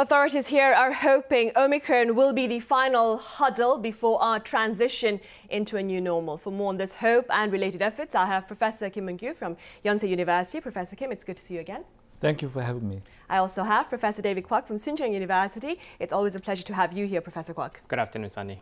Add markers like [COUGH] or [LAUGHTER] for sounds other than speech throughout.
Authorities here are hoping Omicron will be the final huddle before our transition into a new normal. For more on this hope and related efforts, I have Professor Kim Moon-kyu from Yonsei University. Professor Kim, it's good to see you again. Thank you for having me. I also have Professor David Kwak from Sooncheng University. It's always a pleasure to have you here, Professor Kwak. Good afternoon, Sunny.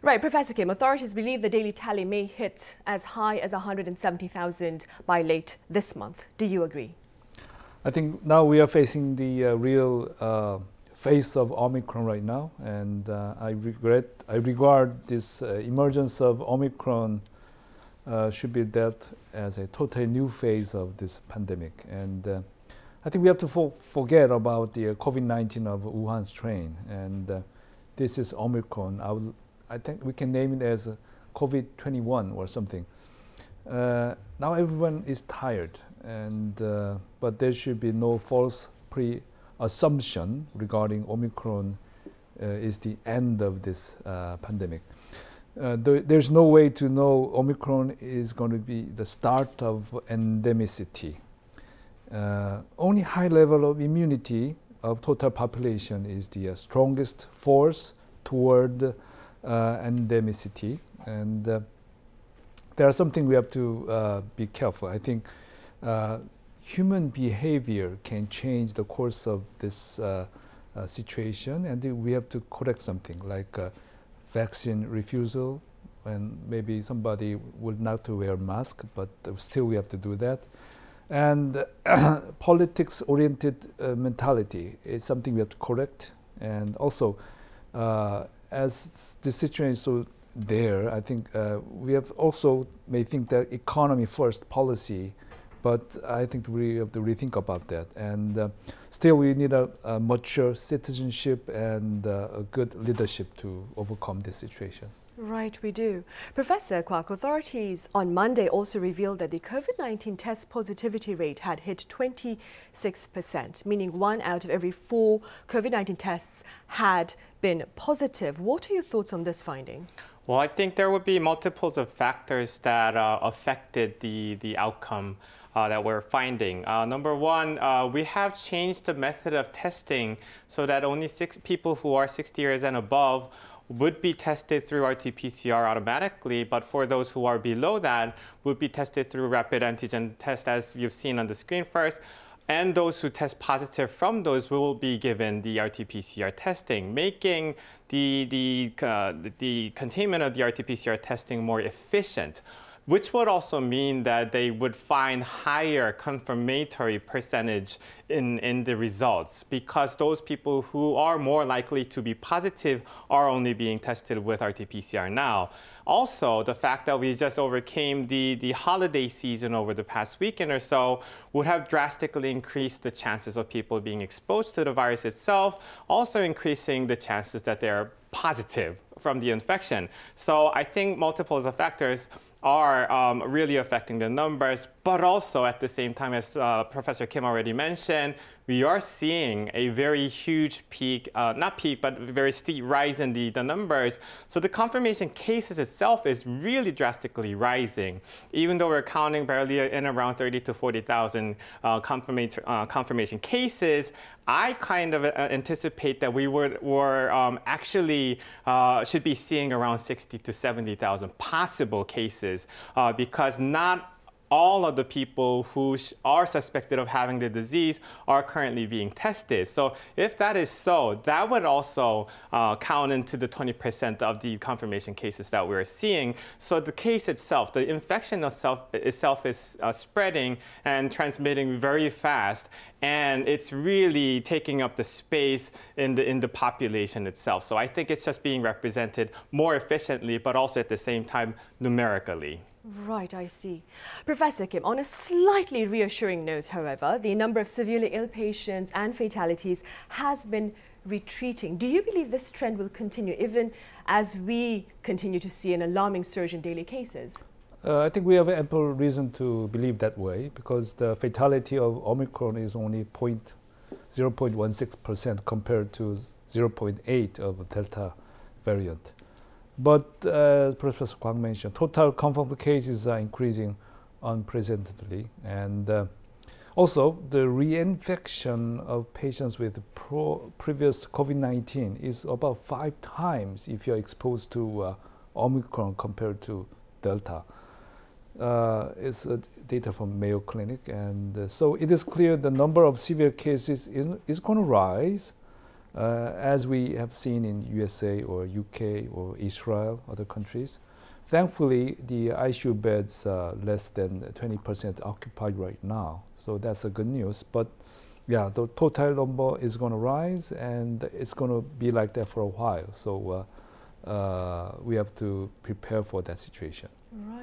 Right, Professor Kim, authorities believe the daily tally may hit as high as 170,000 by late this month. Do you agree? I think now we are facing the uh, real uh, face of Omicron right now, and uh, I regret, I regard this uh, emergence of Omicron uh, should be dealt as a totally new phase of this pandemic. And uh, I think we have to for forget about the uh, COVID-19 of Wuhan strain, and uh, this is Omicron. I, will, I think we can name it as COVID-21 or something. now everyone is tired, and but there should be no false pre assumption regarding Omicron uh, is the end of this uh, pandemic. Uh, th there's no way to know Omicron is going to be the start of endemicity. Uh, only high level of immunity of total population is the uh, strongest force toward uh, endemicity. And there are something we have to be careful. I think human behavior can change the course of this uh, uh, situation, and we have to correct something like uh, vaccine refusal, and maybe somebody would not to wear mask, but still we have to do that. And [COUGHS] politics-oriented uh, mentality is something we have to correct, and also uh, as the situation is so there, I think uh, we have also may think that economy first policy but I think we have to rethink about that. And uh, still, we need a, a mature citizenship and uh, a good leadership to overcome this situation. Right, we do. Professor Kwak, authorities on Monday also revealed that the COVID-19 test positivity rate had hit 26%, meaning one out of every four COVID-19 tests had been positive. What are your thoughts on this finding? Well, I think there would be multiples of factors that uh, affected the, the outcome uh, that we're finding. Uh, number one, uh, we have changed the method of testing so that only six people who are 60 years and above would be tested through RT-PCR automatically, but for those who are below that, would be tested through rapid antigen test as you've seen on the screen first. And those who test positive from those will be given the RT-PCR testing, making the, the, uh, the containment of the RT-PCR testing more efficient which would also mean that they would find higher confirmatory percentage in, in the results because those people who are more likely to be positive are only being tested with RT-PCR now. Also, the fact that we just overcame the, the holiday season over the past weekend or so would have drastically increased the chances of people being exposed to the virus itself, also increasing the chances that they're positive from the infection. So I think multiples of factors are um, really affecting the numbers, but also at the same time, as uh, Professor Kim already mentioned, we are seeing a very huge peak, uh, not peak, but very steep rise in the, the numbers. So the confirmation cases itself is really drastically rising, even though we're counting barely in around 30 to 40,000 uh, confirmation, uh, confirmation cases. I kind of uh, anticipate that we would, were um, actually uh, should be seeing around 60 to 70,000 possible cases uh, because not all of the people who are suspected of having the disease are currently being tested. So if that is so, that would also uh, count into the 20% of the confirmation cases that we're seeing. So the case itself, the infection itself, itself is uh, spreading and transmitting very fast. And it's really taking up the space in the, in the population itself. So I think it's just being represented more efficiently, but also at the same time numerically. Right, I see. Professor Kim, on a slightly reassuring note, however, the number of severely ill patients and fatalities has been retreating. Do you believe this trend will continue even as we continue to see an alarming surge in daily cases? Uh, I think we have ample reason to believe that way because the fatality of Omicron is only 0.16% compared to 0.8 of Delta variant. But uh, Professor Kwak mentioned, total confirmed cases are increasing unprecedentedly. And uh, Also, the reinfection of patients with previous COVID-19 is about five times if you're exposed to uh, Omicron compared to Delta. Uh, it's data from Mayo Clinic, and uh, so it is clear the number of severe cases is, is going to rise, uh, as we have seen in USA or UK or Israel, other countries. Thankfully, the ICU beds are less than 20% occupied right now, so that's a good news. But yeah, the total number is going to rise, and it's going to be like that for a while. So uh, uh, we have to prepare for that situation. Right.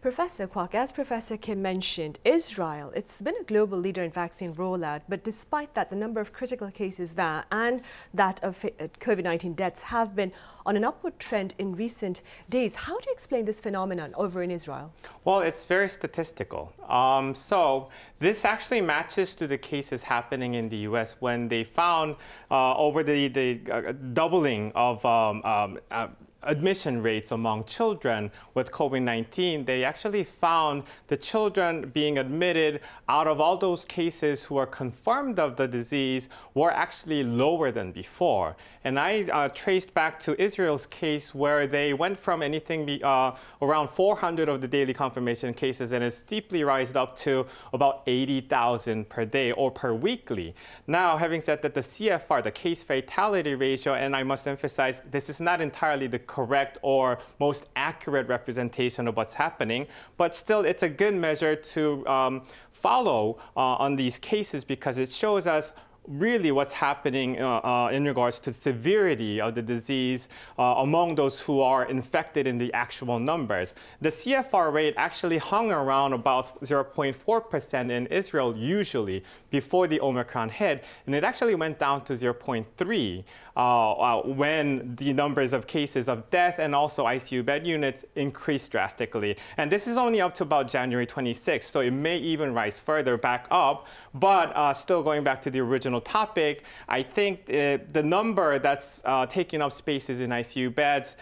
Professor Kwak, as Professor Kim mentioned, Israel, it's been a global leader in vaccine rollout, but despite that, the number of critical cases there and that of uh, COVID-19 deaths have been on an upward trend in recent days. How do you explain this phenomenon over in Israel? Well, it's very statistical. Um, so this actually matches to the cases happening in the U.S. when they found uh, over the, the uh, doubling of um, um, uh, admission rates among children with COVID 19, they actually found the children being admitted out of all those cases who are confirmed of the disease were actually lower than before. And I uh, traced back to Israel's case where they went from anything be, uh, around 400 of the daily confirmation cases and it steeply rised up to about 80,000 per day or per weekly. Now, having said that, the CFR, the case fatality ratio, and I must emphasize this is not entirely the correct or most accurate representation of what's happening, but still it's a good measure to um, follow uh, on these cases because it shows us really what's happening uh, uh, in regards to severity of the disease uh, among those who are infected in the actual numbers. The CFR rate actually hung around about 0.4% in Israel usually before the Omicron hit, and it actually went down to 0.3 uh, uh, when the numbers of cases of death and also ICU bed units increased drastically. And this is only up to about January 26, so it may even rise further back up. But uh, still going back to the original topic, I think uh, the number that's uh, taking up spaces in ICU beds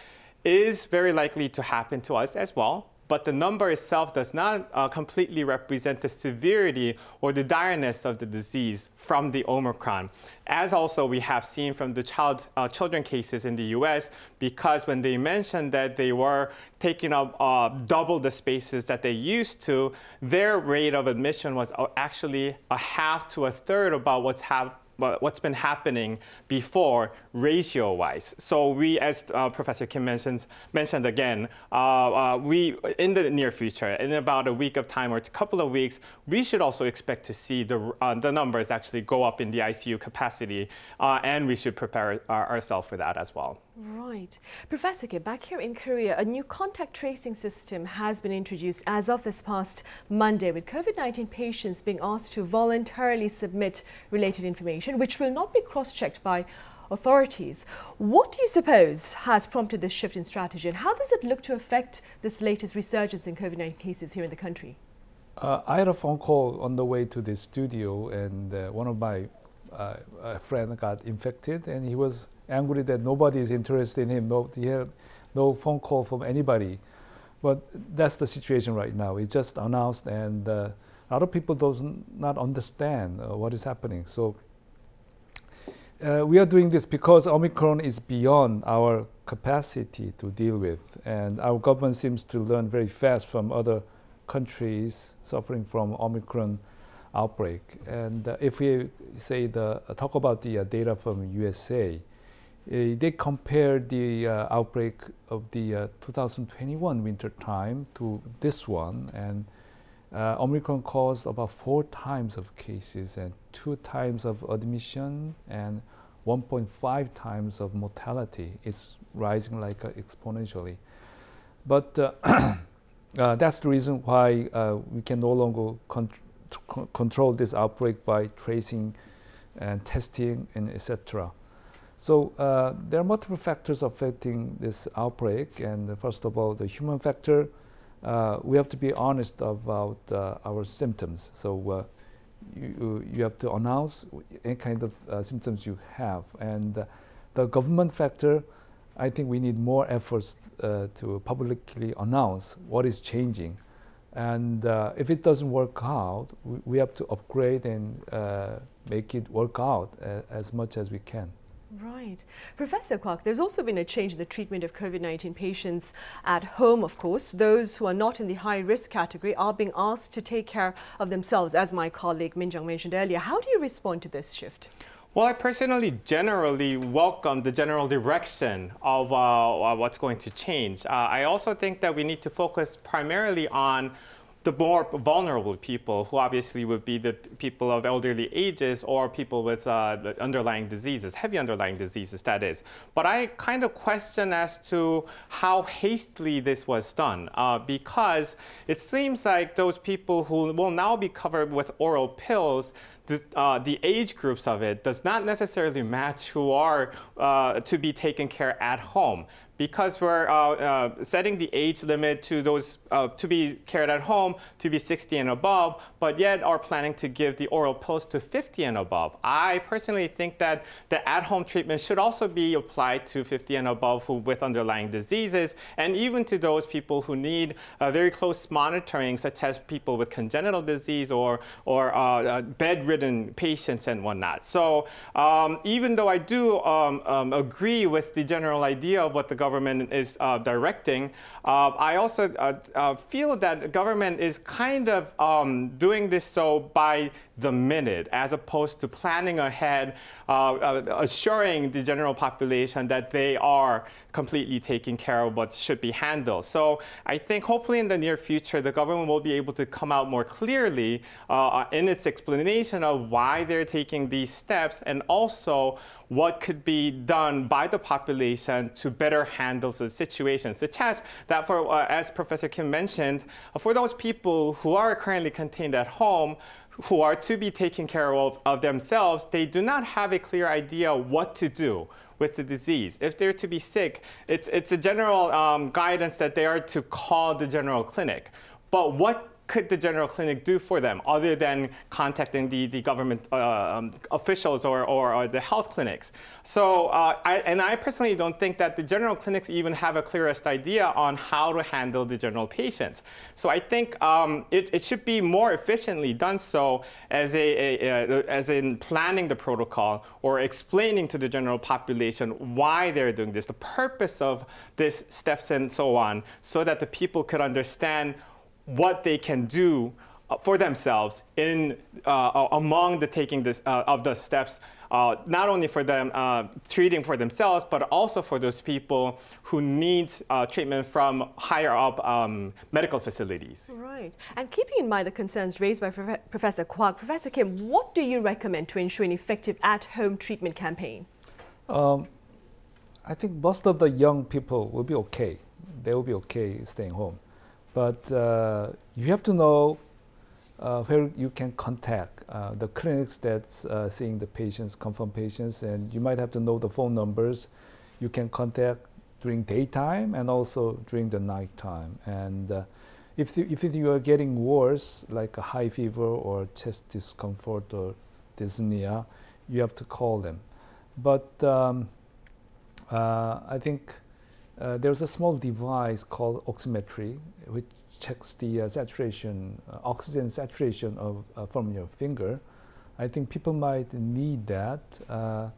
is very likely to happen to us as well but the number itself does not uh, completely represent the severity or the direness of the disease from the Omicron. As also we have seen from the child, uh, children cases in the US, because when they mentioned that they were taking up uh, double the spaces that they used to, their rate of admission was uh, actually a half to a third about what's happening what's been happening before ratio-wise. So we, as uh, Professor Kim mentions, mentioned again, uh, uh, we in the near future, in about a week of time or a couple of weeks, we should also expect to see the uh, the numbers actually go up in the ICU capacity, uh, and we should prepare ourselves for that as well. Right. Professor Kim, back here in Korea, a new contact tracing system has been introduced as of this past Monday, with COVID-19 patients being asked to voluntarily submit related information, which will not be cross-checked by authorities. What do you suppose has prompted this shift in strategy, and how does it look to affect this latest resurgence in COVID-19 cases here in the country? Uh, I had a phone call on the way to the studio, and uh, one of my uh, friend got infected, and he was angry that nobody is interested in him. No, he had no phone call from anybody. But that's the situation right now. It's just announced, and uh, a lot of people do not understand uh, what is happening. So uh, we are doing this because Omicron is beyond our capacity to deal with, and our government seems to learn very fast from other countries suffering from Omicron outbreak. And uh, if we say the uh, talk about the uh, data from USA, they compared the outbreak of the 2021 winter time to this one, and uh, Omicron caused about four times of cases and two times of admission and 1.5 times of mortality. It's rising like uh, exponentially. But uh, [CLEARS THROAT] uh, that's the reason why we can no longer control this outbreak by tracing and testing and etc. So uh, there are multiple factors affecting this outbreak, and first of all, the human factor. Uh, we have to be honest about uh, our symptoms. So uh, you, you have to announce any kind of uh, symptoms you have, and uh, the government factor. I think we need more efforts to publicly announce what is changing And uh, if it doesn't work out, we, we have to upgrade and uh, make it work out as much as we can. Right. Professor Kwak, there's also been a change in the treatment of COVID-19 patients at home, of course. Those who are not in the high-risk category are being asked to take care of themselves, as my colleague Min Jung mentioned earlier. How do you respond to this shift? Well, I personally generally welcome the general direction of uh, what's going to change. Uh, I also think that we need to focus primarily on the more vulnerable people, who obviously would be the people of elderly ages or people with uh, underlying diseases, heavy underlying diseases, that is. But I kind of question as to how hastily this was done, uh, because it seems like those people who will now be covered with oral pills the, uh, the, age groups of it does not necessarily match who are uh, to be taken care at home because we're uh, uh, setting the age limit to those uh, to be cared at home to be 60 and above, but yet are planning to give the oral pills to 50 and above. I personally think that the at-home treatment should also be applied to 50 and above who with underlying diseases, and even to those people who need uh, very close monitoring, such as people with congenital disease or or uh, uh, bedridden patients and whatnot. So um, even though I do um, um, agree with the general idea of what the government is uh, directing. Uh, I also uh, uh, feel that government is kind of um, doing this so by the minute, as opposed to planning ahead, assuring the general population that they are completely taken care of what should be handled. So I think hopefully in the near future, the government will be able to come out more clearly uh, in its explanation of why they're taking these steps and also what could be done by the population to better handle the situation, such as that for, uh, as Professor Kim mentioned, for those people who are currently contained at home, who are to be taken care of, of themselves, they do not have a clear idea what to do with the disease. If they're to be sick, it's, it's a general um, guidance that they are to call the general clinic. But what could the general clinic do for them other than contacting the, the government uh, um, officials or, or, or, the health clinics? So, uh, I, and I personally don't think that the general clinics even have a clearest idea on how to handle the general patients. So I think um, it, it should be more efficiently done so as, a, a, a, as in planning the protocol or explaining to the general population why they're doing this, the purpose of this steps and so on, so that the people could understand what they can do uh, for themselves in uh, among the taking this, uh, of the steps, uh, not only for them uh, treating for themselves, but also for those people who need uh, treatment from higher up um, medical facilities. Right. And keeping in mind the concerns raised by Prof Professor Kwak, Professor Kim, what do you recommend to ensure an effective at-home treatment campaign? Um, I think most of the young people will be okay. They will be okay staying home. But uh, you have to know uh, where you can contact uh, the clinics that's uh, seeing the patients, confirmed patients, and you might have to know the phone numbers you can contact during daytime and also during the nighttime. And uh, if, if you are getting worse, like a high fever or chest discomfort or dyspnea, you have to call them. But um, uh, I think uh, there's a small device called oximetry, which checks the uh, saturation, uh, oxygen saturation of, uh, from your finger. I think people might need that. Uh,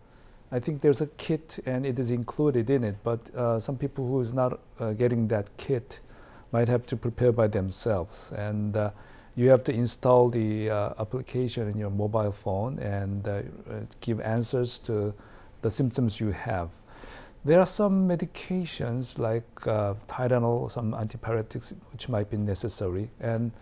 I think there's a kit and it is included in it, but some people who is not getting that kit might have to prepare by themselves. And you have to install the application in your mobile phone and give answers to the symptoms you have. There are some medications like uh, Tylenol, some antipyretics, which might be necessary. And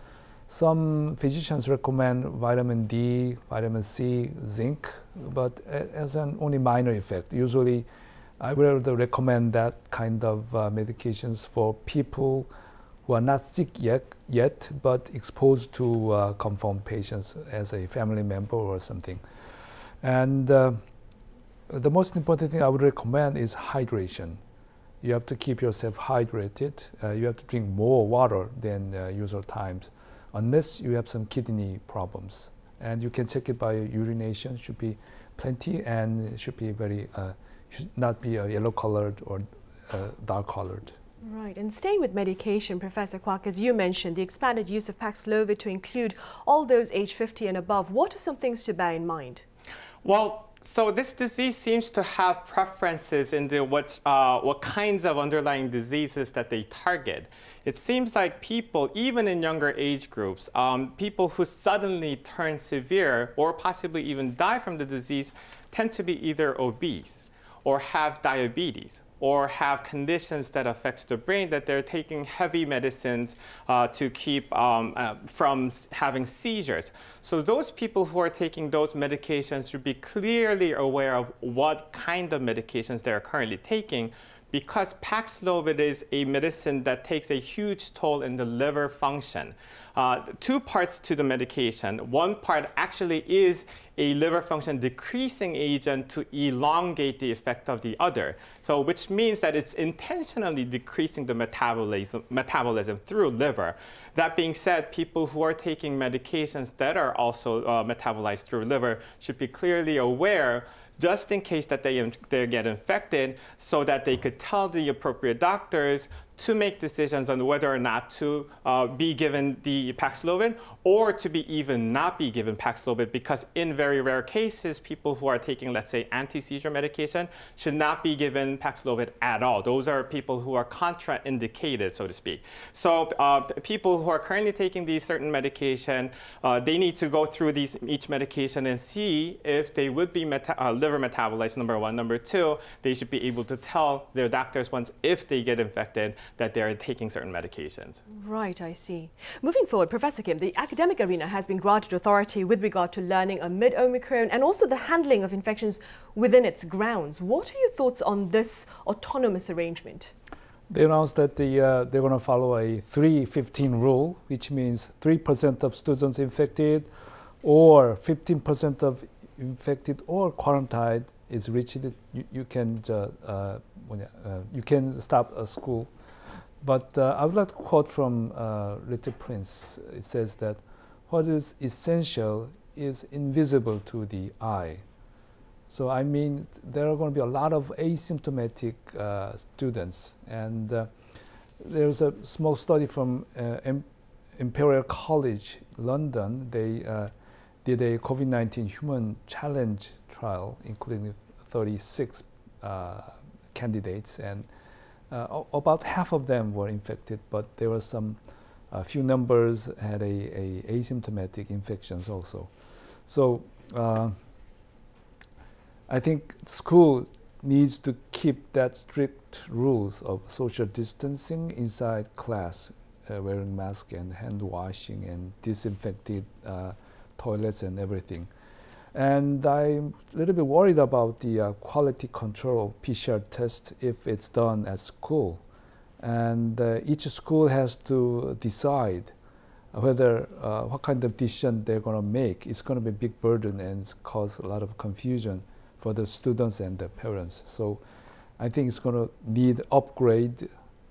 some physicians recommend vitamin D, vitamin C, zinc, but as an only minor effect. Usually, I would recommend that kind of uh, medications for people who are not sick yet, yet but exposed to uh, confirmed patients as a family member or something. And uh, the most important thing I would recommend is hydration. You have to keep yourself hydrated. Uh, you have to drink more water than uh, usual times, unless you have some kidney problems. And you can check it by urination. Should be plenty and should be very uh, should not be yellow colored or uh, dark colored. Right, and staying with medication, Professor Kwak, as you mentioned, the expanded use of Paxlovid to include all those age 50 and above, what are some things to bear in mind? Well, so this disease seems to have preferences in the what, uh, what kinds of underlying diseases that they target. It seems like people, even in younger age groups, um, people who suddenly turn severe or possibly even die from the disease tend to be either obese or have diabetes or have conditions that affects the brain that they're taking heavy medicines uh, to keep um, uh, from having seizures. So those people who are taking those medications should be clearly aware of what kind of medications they're currently taking because Paxlovid is a medicine that takes a huge toll in the liver function. Uh, two parts to the medication. One part actually is a liver function decreasing agent to elongate the effect of the other. So which means that it's intentionally decreasing the metabolism, metabolism through liver. That being said, people who are taking medications that are also uh, metabolized through liver should be clearly aware just in case that they, they get infected so that they could tell the appropriate doctors to make decisions on whether or not to uh, be given the Paxlovid or to be even not be given Paxlovid because in very rare cases, people who are taking, let's say, anti-seizure medication should not be given Paxlovid at all. Those are people who are contraindicated, so to speak. So uh, people who are currently taking these certain medication, uh, they need to go through these each medication and see if they would be meta uh, liver metabolized, number one. Number two, they should be able to tell their doctors once if they get infected that they're taking certain medications. Right, I see. Moving forward, Professor Kim, the academic arena has been granted authority with regard to learning amid Omicron and also the handling of infections within its grounds. What are your thoughts on this autonomous arrangement? They announced that the, uh, they're going to follow a 3-15 rule, which means 3% of students infected or 15% of infected or quarantined is reached. You, you can uh, uh, you can stop a school but uh, I would like to quote from uh, Little Prince. It says that what is essential is invisible to the eye. So I mean, there are going to be a lot of asymptomatic uh, students, and uh, there's a small study from uh, Imperial College London. They uh, did a COVID-19 human challenge trial, including 36 candidates, and about half of them were infected, but there were some a few numbers had a, a, asymptomatic infections also. So uh, I think school needs to keep that strict rules of social distancing inside class, uh, wearing mask and hand washing and disinfected uh, toilets and everything. And I'm a little bit worried about the uh, quality control of PCR test if it's done at school. And uh, each school has to decide whether uh, what kind of decision they're going to make. It's going to be a big burden and cause a lot of confusion for the students and the parents. So I think it's going to need upgrade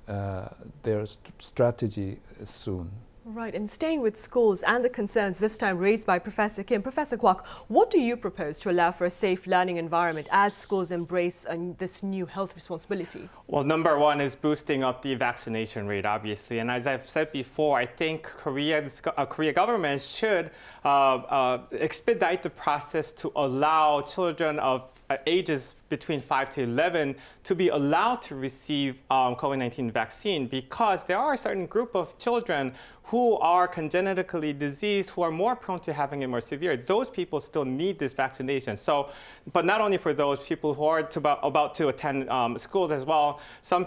uh, their st strategy soon. Right, and staying with schools and the concerns this time raised by Professor Kim, Professor Kwak, what do you propose to allow for a safe learning environment as schools embrace uh, this new health responsibility? Well, number one is boosting up the vaccination rate, obviously. And as I've said before, I think Korea, uh, Korea government should uh, uh, expedite the process to allow children of uh, ages between 5 to 11 to be allowed to receive um, COVID-19 vaccine because there are a certain group of children who are congenitally diseased, who are more prone to having it more severe. Those people still need this vaccination. So, but not only for those people who are to about, about to attend um, schools as well, some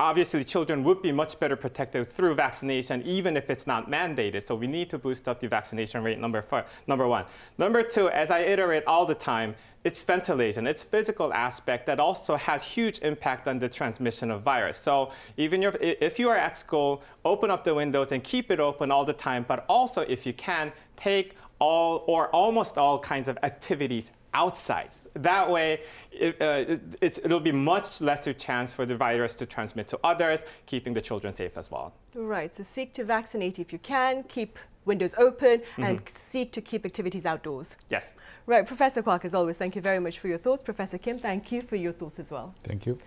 obviously children would be much better protected through vaccination, even if it's not mandated. So we need to boost up the vaccination rate, number, four, number one. Number two, as I iterate all the time, it's ventilation, it's physical aspect that also has huge impact on the transmission of virus. So even if you are at school, open up the windows and keep it open all the time, but also if you can, take all or almost all kinds of activities outside. That way, it, uh, it, will be much lesser chance for the virus to transmit to others, keeping the children safe as well. Right, so seek to vaccinate if you can, keep windows open mm -hmm. and seek to keep activities outdoors. Yes. Right, Professor Kwak, as always, thank you very much for your thoughts. Professor Kim, thank you for your thoughts as well. Thank you.